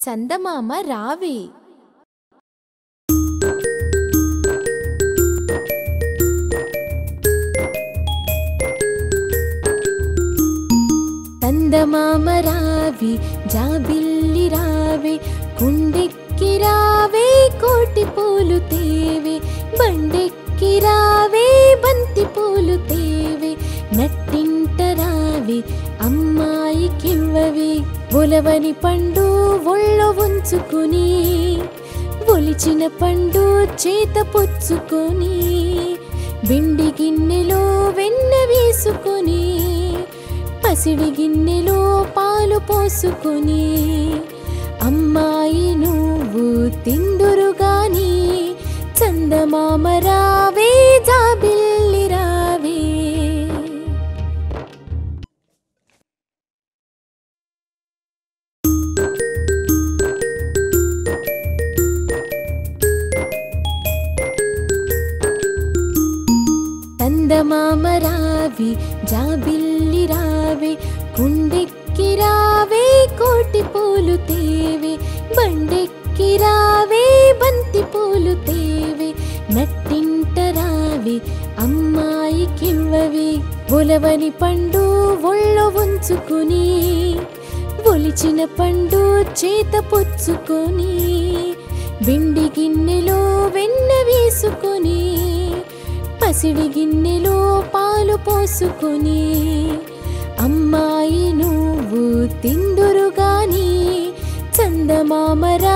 చందమామ రావే చందమామ రావి జాబిల్లి రావే కుండెక్కి రావే కోటి పూలు తేవే బండెక్కి రావే బంతి పూలు తేవే నట్టింట రావే అమ్మాయికివ్వవే ఉలవని పండు ఒళ్ళో ఉంచుకుని ఒలిచిన పండు చేత పుచ్చుకొని బిండి గిన్నెలో వెన్న వేసుకొని పసిడి గిన్నెలో పాలు పోసుకొని అమ్మాయి నువ్వు తిందురుగాని చందమామ రావి జాబిల్లి రావే కుండెక్కి రావే కోటి పూలు తేవే బండెక్కి రావే బంతి పూలు తేవే నట్టింట రావే అమ్మాయికివ్వవే ఒలవని పండు ఒళ్ళో ఉంచుకుని ఒలిచిన పండు చేత పుచ్చుకొని బిండి గిన్నెలో వెన్న పసిడి గిన్నెలో పాలు పోసుకుని అమ్మాయి నువ్వు తిందురుగాని చందమామరా